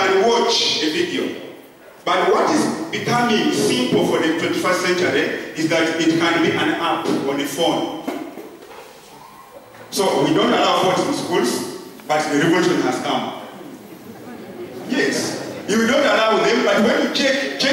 can watch a video. But what is becoming simple for the 21st century is that it can be an app on the phone. So we don't allow phones in schools, but the revolution has come. Yes. You don't allow them, but when you check, check.